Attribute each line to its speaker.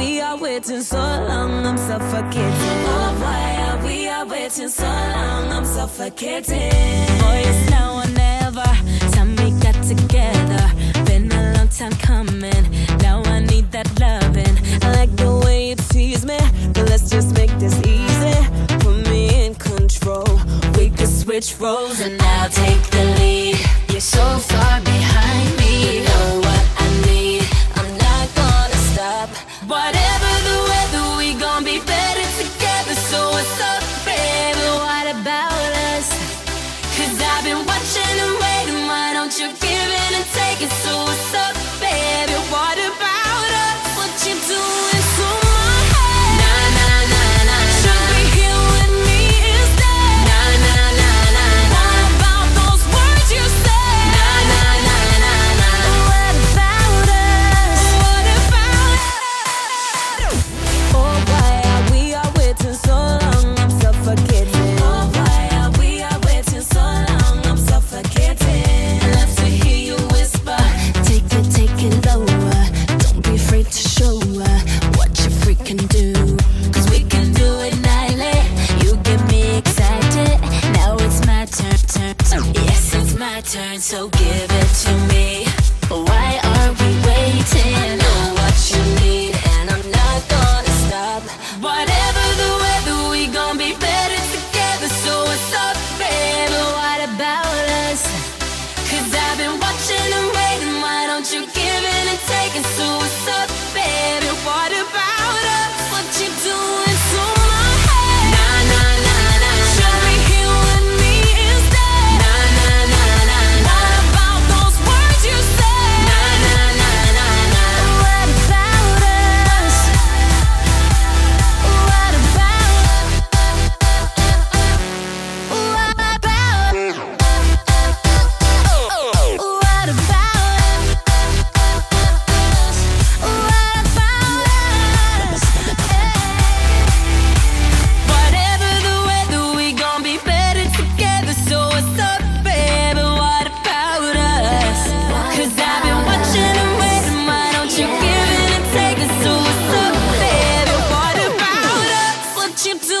Speaker 1: we are waiting so long, I'm suffocating. Oh, why are we are waiting so long, I'm suffocating. Boy, it's now or never, time we got together. Been a long time coming, now I need that loving. I like the way you tease me, but let's just make this easy. Put me in control, we could switch roles and I'll take the lead. Whatever. turn, so give it to me. you do.